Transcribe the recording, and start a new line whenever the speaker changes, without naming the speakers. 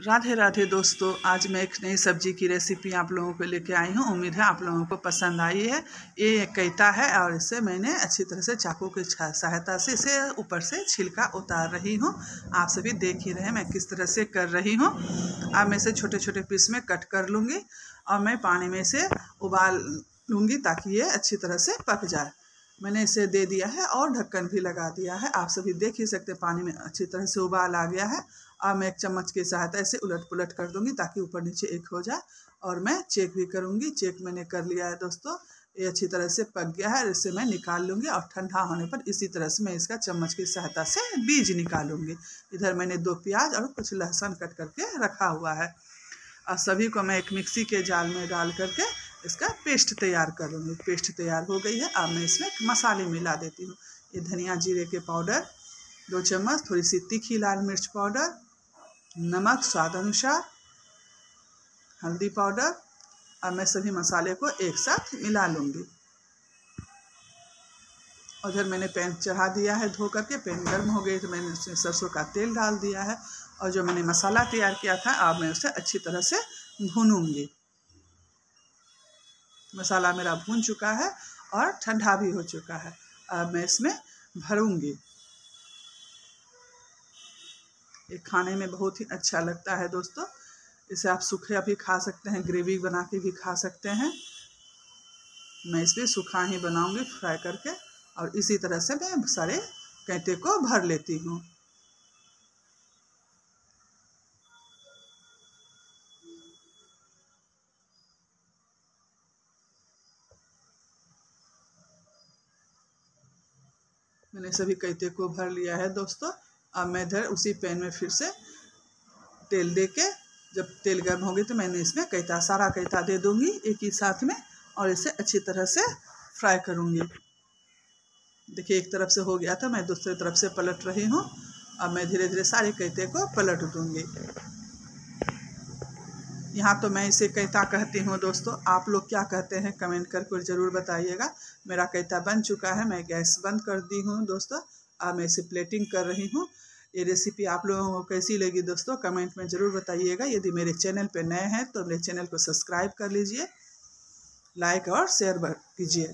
राधे राधे दोस्तों, आज मैं एक नई सब्ज़ी की रेसिपी आप लोगों को लेके आई हूँ। उम्मीद है आप लोगों को पसंद आई है। ये एक कैता है और इसे मैंने अच्छी तरह से चाकू की सहायता से इसे ऊपर से छिलका उतार रही हूँ। आप सभी देख ही रहे मैं किस तरह से कर रही हूँ। अब मैं इसे छोटे छोटे पीस में कट कर लूँगी और मैं पानी में से उबाल लूँगी ताकि ये अच्छी तरह से पक जाए। मैंने इसे दे दिया है और ढक्कन भी लगा दिया है। आप सभी देख ही सकते पानी में अच्छी तरह से उबाल आ गया है। अब मैं एक चम्मच की सहायता इसे उलट पुलट कर दूँगी ताकि ऊपर नीचे एक हो जाए और मैं चेक भी करूँगी। चेक मैंने कर लिया है दोस्तों, ये अच्छी तरह से पक गया है इसे मैं निकाल लूँगी और ठंडा होने पर इसी तरह से मैं इसका चम्मच की सहायता से बीज निकालूँगी। इधर मैंने दो प्याज और कुछ लहसुन कट करके रखा हुआ है। और सभी को मैं एक मिक्सी के जाल में डाल करके इसका पेस्ट तैयार कर लूँगी पेस्ट तैयार हो गई है। अब मैं इसमें मसाले मिला देती हूँ। ये धनिया जीरे के पाउडर, दो चम्मच थोड़ी सी तीखी लाल मिर्च पाउडर, नमक स्वाद अनुसार, हल्दी पाउडर। अब मैं सभी मसाले को एक साथ मिला लूँगी। उधर मैंने पैन चढ़ा दिया है धो करके। पैन गर्म हो गई तो मैंने उसमें सरसों का तेल डाल दिया है। और जो मैंने मसाला तैयार किया था, अब मैं उसे अच्छी तरह से भूनूँगी। मसाला मेरा भून चुका है और ठंडा भी हो चुका है। अब मैं इसमें भरूँगी। ये खाने में बहुत ही अच्छा लगता है दोस्तों। इसे आप सूखे भी खा सकते हैं, ग्रेवी बना के भी खा सकते हैं। मैं इसमें सूखा ही बनाऊँगी फ्राई करके और इसी तरह से मैं सारे कैंटे को भर लेती हूँ। मैंने सभी कैते को भर लिया है दोस्तों। अब मैं इधर उसी पैन में फिर से तेल दे के जब तेल गर्म होगी तो मैंने इसमें कैता सारा कैता दे दूँगी एक ही साथ में और इसे अच्छी तरह से फ्राई करूँगी। देखिए, एक तरफ़ से हो गया था, मैं दूसरी तरफ़ से पलट रही हूँ। अब मैं धीरे धीरे सारे कैते को पलट दूँगी। यहाँ तो मैं इसे कहता कहती हूँ दोस्तों। आप लोग क्या कहते हैं? कमेंट करके ज़रूर बताइएगा। मेरा कहता बन चुका है। मैं गैस बंद कर दी हूँ दोस्तों। अब मैं इसे प्लेटिंग कर रही हूँ। ये रेसिपी आप लोगों को कैसी लगी दोस्तों? कमेंट में ज़रूर बताइएगा। यदि मेरे चैनल पर नए हैं तो मेरे चैनल को सब्सक्राइब कर लीजिए। लाइक और शेयर कीजिए।